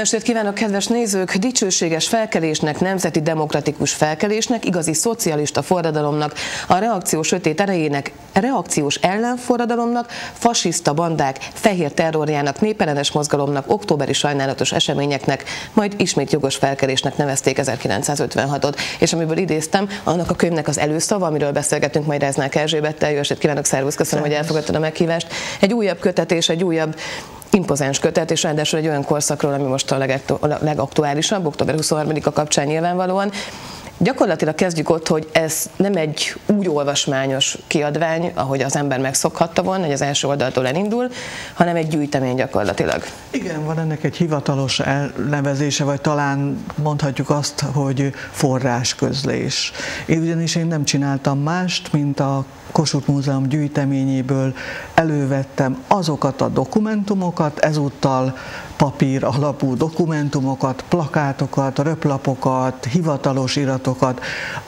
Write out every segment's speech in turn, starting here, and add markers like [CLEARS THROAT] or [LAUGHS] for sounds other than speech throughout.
estét kívánok, kedves nézők! Dicsőséges felkelésnek, nemzeti demokratikus felkelésnek, igazi szocialista forradalomnak, a reakció sötét erejének, reakciós ellenforradalomnak, fasiszta bandák, fehér terrorjának, néperenes mozgalomnak, októberi sajnálatos eseményeknek, majd ismét jogos felkelésnek nevezték 1956-ot. És amiből idéztem, annak a könyvnek az előszava, amiről beszélgetünk majd Reznák Erzsébettel. Jó estét kívánok, szervusz, köszönöm, hogy elfogadtad a meghívást. Egy újabb kötetés, egy újabb impozáns kötet, és ráadásul egy olyan korszakról, ami most a legaktuálisabb, október 23-a kapcsán nyilvánvalóan. Gyakorlatilag kezdjük ott, hogy ez nem egy úgy olvasmányos kiadvány, ahogy az ember megszokhatta volna, hogy az első oldaltól elindul, hanem egy gyűjtemény gyakorlatilag. Igen, van ennek egy hivatalos elnevezése, vagy talán mondhatjuk azt, hogy forrásközlés. Én ugyanis én nem csináltam mást, mint a Kossuth Múzeum gyűjteményéből elővettem azokat a dokumentumokat, ezúttal papír alapú dokumentumokat, plakátokat, röplapokat, hivatalos iratokat,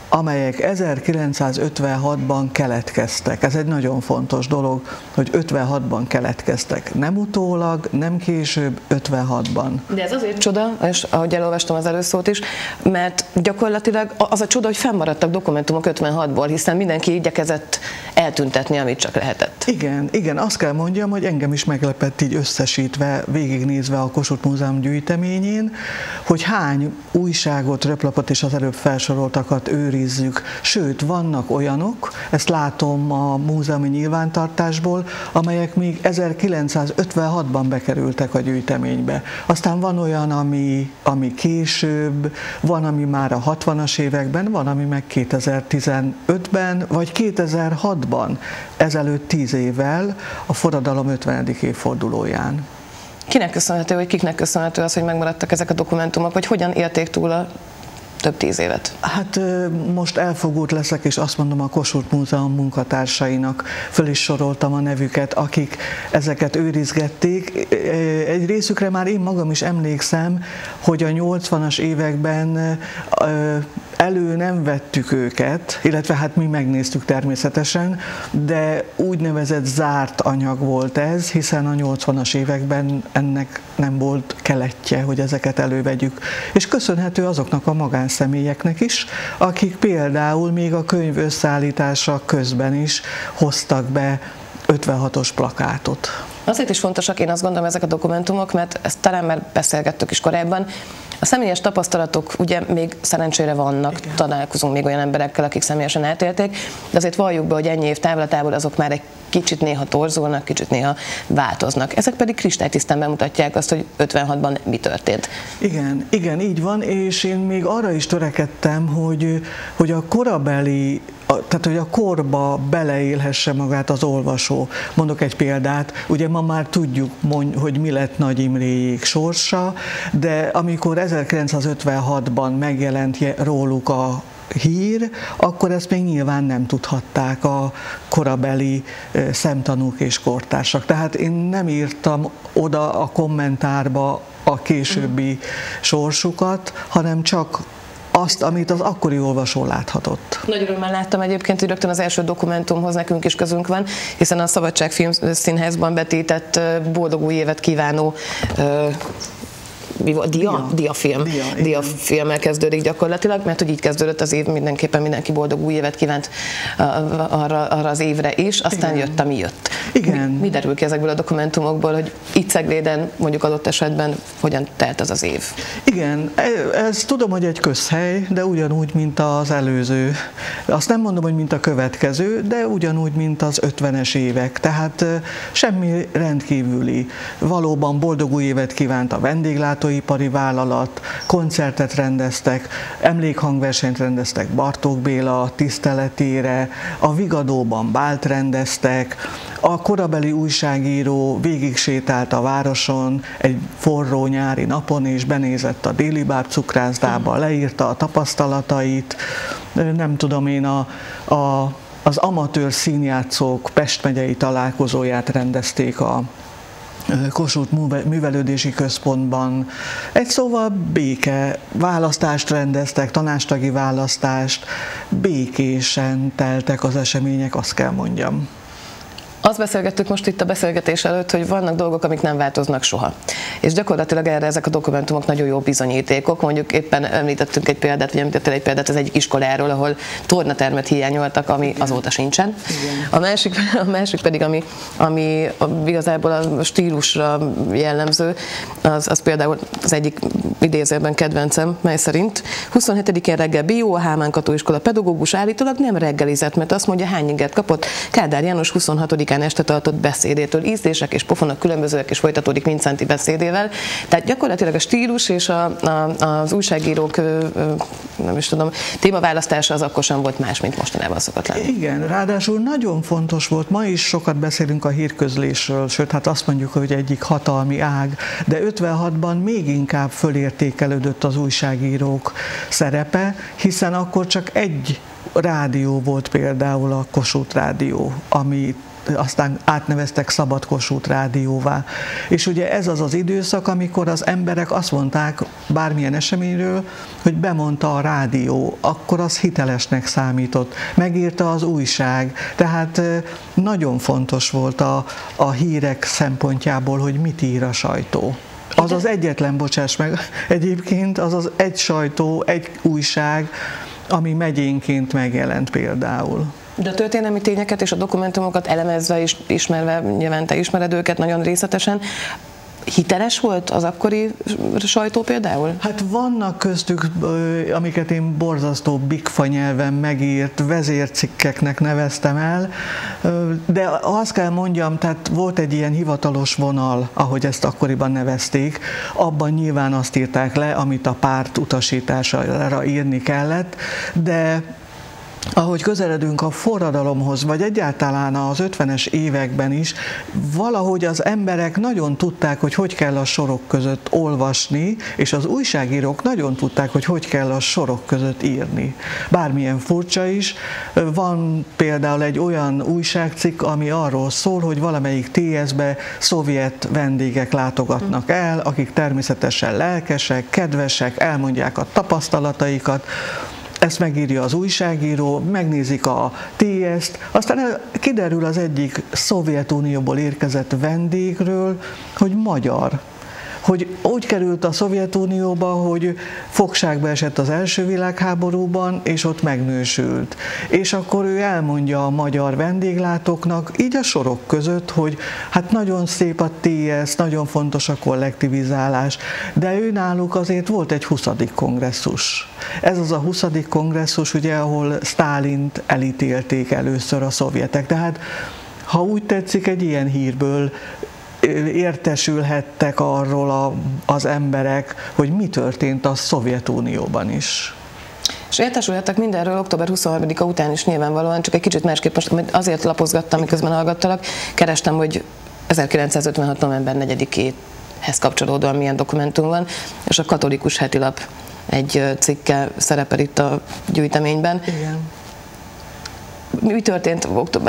amelyek 1956-ban keletkeztek. Ez egy nagyon fontos dolog, hogy 56-ban keletkeztek. Nem utólag, nem később, 56-ban. De ez azért csoda, és ahogy elolvastam az előszót is, mert gyakorlatilag az a csoda, hogy fennmaradtak dokumentumok 56-ból, hiszen mindenki igyekezett eltüntetni, amit csak lehetett. Igen, igen, azt kell mondjam, hogy engem is meglepett így összesítve, végignézve a Kossuth Múzeum gyűjteményén, hogy hány újságot, röplapot és az előbb felsoroltakat őrizzük. Sőt, vannak olyanok, ezt látom a múzeumi nyilvántartásból, amelyek még 1956-ban bekerültek a gyűjteménybe. Aztán van olyan, ami, ami később, van, ami már a 60-as években, van, ami meg 2015-ben, vagy 2006-ban, ezelőtt 10 évvel, a forradalom 50. évfordulóján. Kinek köszönhető, vagy kiknek köszönhető az, hogy megmaradtak ezek a dokumentumok, vagy hogyan élték túl a több tíz évet? Hát most elfogult leszek, és azt mondom a Kossuth Múzeum munkatársainak, föl is soroltam a nevüket, akik ezeket őrizgették. Egy részükre már én magam is emlékszem, hogy a 80-as években elő nem vettük őket, illetve hát mi megnéztük természetesen, de úgynevezett zárt anyag volt ez, hiszen a 80-as években ennek nem volt keletje, hogy ezeket elővegyük. És köszönhető azoknak a magánszemélyeknek is, akik például még a könyv összeállítása közben is hoztak be 56-os plakátot. Azért is fontosak, én azt gondolom, ezek a dokumentumok, mert ezt talán már beszélgettük is korábban, a személyes tapasztalatok ugye még szerencsére vannak, Igen. találkozunk még olyan emberekkel, akik személyesen átélték, de azért valljuk be, hogy ennyi év távlatából azok már egy kicsit néha torzulnak, kicsit néha változnak. Ezek pedig kristálytisztán bemutatják azt, hogy 56-ban mi történt. Igen, igen, így van, és én még arra is törekedtem, hogy, hogy a korabeli tehát hogy a korba beleélhesse magát az olvasó. Mondok egy példát, ugye ma már tudjuk, hogy mi lett Nagy Imréjék sorsa, de amikor 1956-ban megjelent róluk a hír, akkor ezt még nyilván nem tudhatták a korabeli szemtanúk és kortársak. Tehát én nem írtam oda a kommentárba a későbbi sorsukat, hanem csak azt, amit az akkori olvasó láthatott. Nagy örömmel láttam egyébként, hogy rögtön az első dokumentumhoz nekünk is közünk van, hiszen a Szabadság Film Színházban betített Boldog új évet kívánó mi volt, dia, dia, diafilm, dia, diafilmmel kezdődik gyakorlatilag, mert hogy így kezdődött az év, mindenképpen mindenki boldog új évet kívánt arra, arra az évre is, aztán Igen. jött, ami jött. Igen. Mi, mi derül ki ezekből a dokumentumokból, hogy itt Cegléden mondjuk adott esetben hogyan telt az az év? Igen, e, ez tudom, hogy egy közhely, de ugyanúgy, mint az előző. Azt nem mondom, hogy mint a következő, de ugyanúgy, mint az 50-es évek. Tehát semmi rendkívüli. Valóban boldog új évet kívánt a vendéglátó autóipari vállalat, koncertet rendeztek, emlékhangversenyt rendeztek Bartók Béla tiszteletére, a Vigadóban bált rendeztek, a korabeli újságíró végig sétált a városon egy forró nyári napon, és benézett a déli bár cukrászdába, leírta a tapasztalatait, nem tudom én, a, a az amatőr színjátszók Pest megyei találkozóját rendezték a Kossuth Művelődési Központban. Egy szóval béke választást rendeztek, tanástagi választást, békésen teltek az események, azt kell mondjam. Azt beszélgettük most itt a beszélgetés előtt, hogy vannak dolgok, amik nem változnak soha. És gyakorlatilag erre ezek a dokumentumok nagyon jó bizonyítékok. Mondjuk éppen említettünk egy példát, vagy említettél egy példát az egyik iskoláról, ahol tornatermet hiányoltak, ami Igen. azóta sincsen. Igen. A, másik, a másik pedig, ami, ami igazából a stílusra jellemző, az, az például az egyik idézőben kedvencem, mely szerint 27-én reggel Bio, a Hámán Katóiskola pedagógus állítólag nem reggelizett, mert azt mondja, hány inget kapott. Kádár János 26-án este tartott beszédétől. Ízlések és pofonok különbözőek, és folytatódik Vincenti beszédével. Tehát gyakorlatilag a stílus és a, a, az újságírók, nem is tudom, témaválasztása az akkor sem volt más, mint mostanában szokott lenni. Igen, ráadásul nagyon fontos volt, ma is sokat beszélünk a hírközlésről, sőt, hát azt mondjuk, hogy egyik hatalmi ág, de 56-ban még inkább fölértékelődött az újságírók szerepe, hiszen akkor csak egy rádió volt például a Kossuth Rádió, ami aztán átneveztek Szabad Kossuth Rádióvá. És ugye ez az az időszak, amikor az emberek azt mondták bármilyen eseményről, hogy bemondta a rádió, akkor az hitelesnek számított. Megírta az újság. Tehát nagyon fontos volt a, a hírek szempontjából, hogy mit ír a sajtó. Az az egyetlen, bocsáss meg, [LAUGHS] egyébként az az egy sajtó, egy újság, ami megyénként megjelent például. De a történelmi tényeket és a dokumentumokat elemezve és ismerve, nyilván te ismered őket nagyon részletesen, hiteles volt az akkori sajtó például? Hát vannak köztük, amiket én borzasztó bigfa nyelven megírt vezércikkeknek neveztem el, de azt kell mondjam, tehát volt egy ilyen hivatalos vonal, ahogy ezt akkoriban nevezték, abban nyilván azt írták le, amit a párt utasítására írni kellett, de ahogy közeledünk a forradalomhoz, vagy egyáltalán az 50-es években is, valahogy az emberek nagyon tudták, hogy hogy kell a sorok között olvasni, és az újságírók nagyon tudták, hogy hogy kell a sorok között írni. Bármilyen furcsa is, van például egy olyan újságcikk, ami arról szól, hogy valamelyik TS-be szovjet vendégek látogatnak el, akik természetesen lelkesek, kedvesek, elmondják a tapasztalataikat, ezt megírja az újságíró, megnézik a TS-t, aztán kiderül az egyik Szovjetunióból érkezett vendégről, hogy magyar hogy úgy került a Szovjetunióba, hogy fogságba esett az első világháborúban, és ott megnősült. És akkor ő elmondja a magyar vendéglátóknak, így a sorok között, hogy hát nagyon szép a TS, nagyon fontos a kollektivizálás, de ő náluk azért volt egy 20. kongresszus. Ez az a 20. kongresszus, ugye, ahol Stálint elítélték először a szovjetek. Tehát ha úgy tetszik, egy ilyen hírből értesülhettek arról a, az emberek, hogy mi történt a Szovjetunióban is. És értesülhettek mindenről október 23-a után is nyilvánvalóan, csak egy kicsit másképp most azért lapozgattam, miközben hallgattalak, kerestem, hogy 1956. november 4-éhez kapcsolódóan milyen dokumentum van, és a katolikus hetilap egy cikke szerepel itt a gyűjteményben. Igen mi történt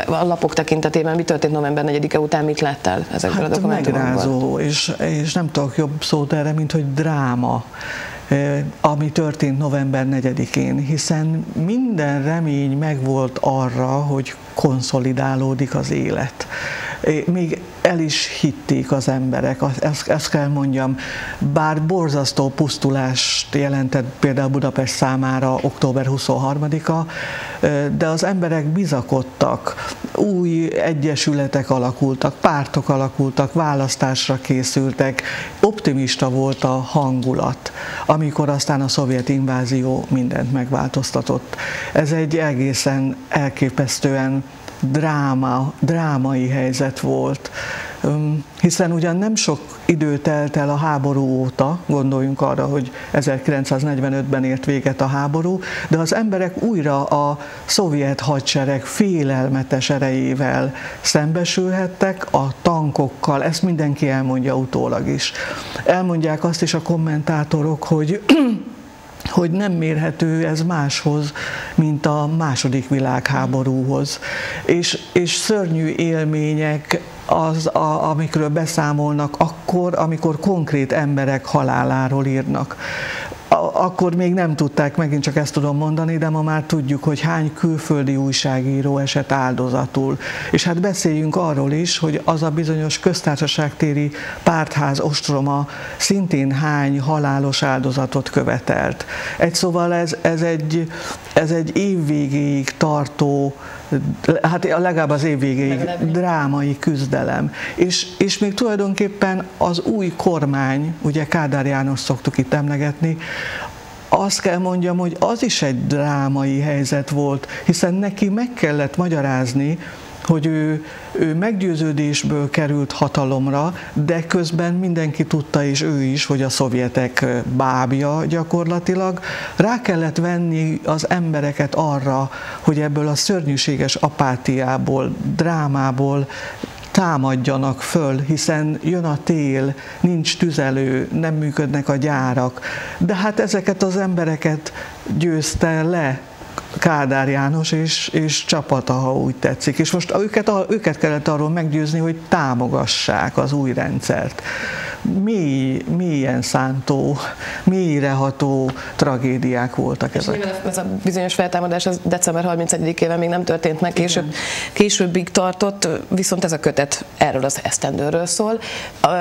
a lapok tekintetében, mi történt november 4-e után, mit láttál ezekből hát a dokumentumokból? megrázó, és, és nem tudok jobb szót erre, mint hogy dráma ami történt november 4-én, hiszen minden remény megvolt arra, hogy konszolidálódik az élet. Még el is hitték az emberek, ezt, ezt kell mondjam, bár borzasztó pusztulást jelentett például Budapest számára október 23-a, de az emberek bizakodtak, új egyesületek alakultak, pártok alakultak, választásra készültek, optimista volt a hangulat, amikor aztán a szovjet invázió mindent megváltoztatott. Ez egy egészen elképesztően dráma, drámai helyzet volt, hiszen ugyan nem sok idő telt el a háború óta, gondoljunk arra, hogy 1945-ben ért véget a háború, de az emberek újra a szovjet hadsereg félelmetes erejével szembesülhettek, a tankokkal, ezt mindenki elmondja utólag is. Elmondják azt is a kommentátorok, hogy [CLEARS THROAT] hogy nem mérhető ez máshoz, mint a második világháborúhoz. És, és szörnyű élmények az, a, amikről beszámolnak akkor, amikor konkrét emberek haláláról írnak. Akkor még nem tudták, megint csak ezt tudom mondani, de ma már tudjuk, hogy hány külföldi újságíró esett áldozatul. És hát beszéljünk arról is, hogy az a bizonyos köztársaságtéri pártház ostroma szintén hány halálos áldozatot követelt. Egy szóval ez, ez, egy, ez egy évvégéig tartó hát legalább az év végéig drámai küzdelem. És, és még tulajdonképpen az új kormány, ugye Kádár János szoktuk itt emlegetni, azt kell mondjam, hogy az is egy drámai helyzet volt, hiszen neki meg kellett magyarázni, hogy ő, ő meggyőződésből került hatalomra, de közben mindenki tudta, és ő is, hogy a szovjetek bábja gyakorlatilag. Rá kellett venni az embereket arra, hogy ebből a szörnyűséges apátiából, drámából támadjanak föl, hiszen jön a tél, nincs tüzelő, nem működnek a gyárak. De hát ezeket az embereket győzte le Kádár János és, és csapata, ha úgy tetszik. És most őket, őket kellett arról meggyőzni, hogy támogassák az új rendszert mély, mélyen szántó, mélyreható tragédiák voltak ezek. Ez a bizonyos feltámadás az december 31-ével még nem történt meg, később, későbbig tartott, viszont ez a kötet erről az esztendőről szól.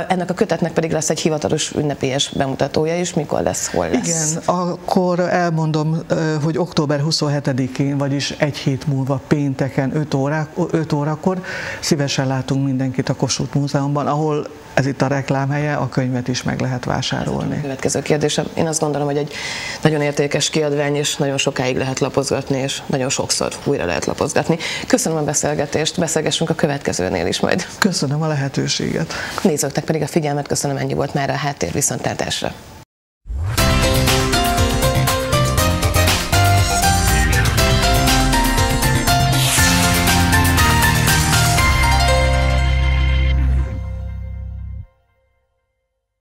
Ennek a kötetnek pedig lesz egy hivatalos ünnepélyes bemutatója is, mikor lesz, hol lesz? Igen, akkor elmondom, hogy október 27-én, vagyis egy hét múlva pénteken 5, órá, 5 órakor szívesen látunk mindenkit a Kossuth Múzeumban, ahol ez itt a reklámhelye, a könyvet is meg lehet vásárolni. Ez a következő kérdésem. Én azt gondolom, hogy egy nagyon értékes kiadvány, és nagyon sokáig lehet lapozgatni, és nagyon sokszor újra lehet lapozgatni. Köszönöm a beszélgetést, beszélgessünk a következőnél is majd. Köszönöm a lehetőséget. Nézőknek pedig a figyelmet, köszönöm, ennyi volt már a háttér viszontlátásra.